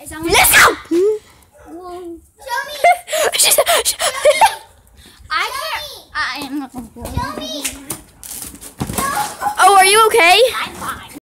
Let's go! Whoa. Show me. She's- she- I can't. Show me! I am not gonna go. Show me. No. oh, are you okay? I